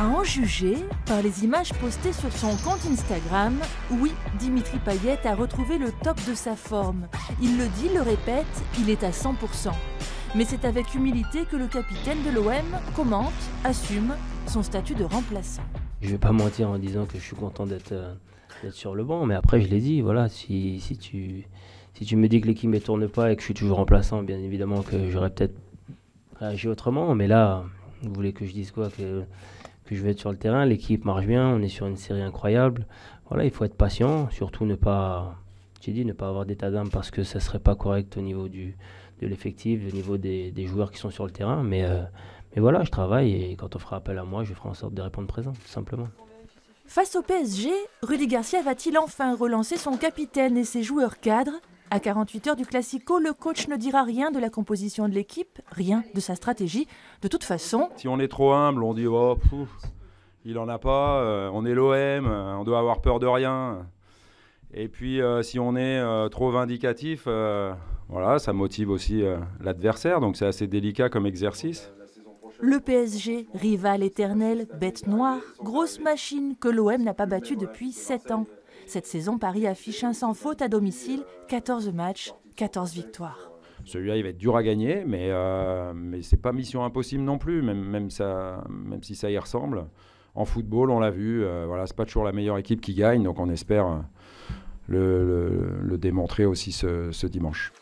À en juger par les images postées sur son compte Instagram, oui, Dimitri Payet a retrouvé le top de sa forme. Il le dit, le répète, il est à 100%. Mais c'est avec humilité que le capitaine de l'OM commente, assume son statut de remplaçant. Je vais pas mentir en disant que je suis content d'être euh, d'être sur le banc, mais après je l'ai dit, voilà, si, si, tu, si tu me dis que l'équipe ne tourne pas et que je suis toujours remplaçant, bien évidemment que j'aurais peut-être réagi autrement, mais là, vous voulez que je dise quoi je vais être sur le terrain. L'équipe marche bien, on est sur une série incroyable. Voilà, il faut être patient, surtout ne pas, j'ai dit, ne pas avoir d'état d'âme parce que ça serait pas correct au niveau du, de l'effectif, au niveau des, des, joueurs qui sont sur le terrain. Mais, euh, mais voilà, je travaille et quand on fera appel à moi, je ferai en sorte de répondre présent, tout simplement. Face au PSG, Rudy Garcia va-t-il enfin relancer son capitaine et ses joueurs cadres? À 48 heures du Classico, le coach ne dira rien de la composition de l'équipe, rien de sa stratégie. De toute façon. Si on est trop humble, on dit oh, il en a pas, euh, on est l'OM, euh, on doit avoir peur de rien. Et puis euh, si on est trop vindicatif, voilà, ça motive aussi l'adversaire, donc c'est assez délicat comme exercice. Le PSG, rival éternel, bête noire, grosse machine que l'OM n'a pas battue depuis 7 ans. Cette saison, Paris affiche un sans faute à domicile, 14 matchs, 14 victoires. Celui-là, il va être dur à gagner, mais, euh, mais ce n'est pas mission impossible non plus, même, même, ça, même si ça y ressemble. En football, on l'a vu, euh, voilà, ce n'est pas toujours la meilleure équipe qui gagne, donc on espère euh, le, démontrer aussi ce dimanche.